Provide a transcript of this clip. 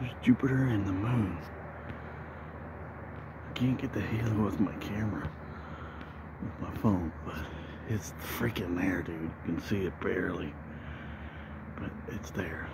There's Jupiter and the moon. I can't get the halo with my camera, with my phone, but it's freaking there, dude. You can see it barely, but it's there.